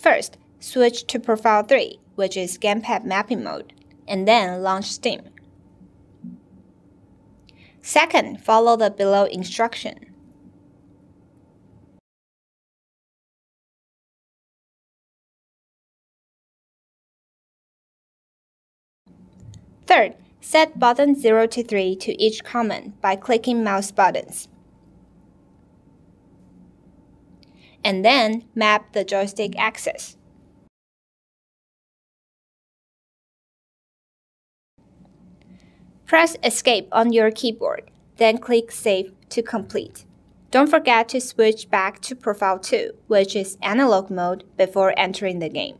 First, switch to Profile 3, which is Gamepad mapping mode, and then launch Steam. Second, follow the below instruction. Third, set button 0 to 3 to each comment by clicking mouse buttons. And then map the joystick axis. Press Escape on your keyboard, then click Save to complete. Don't forget to switch back to Profile 2, which is analog mode, before entering the game.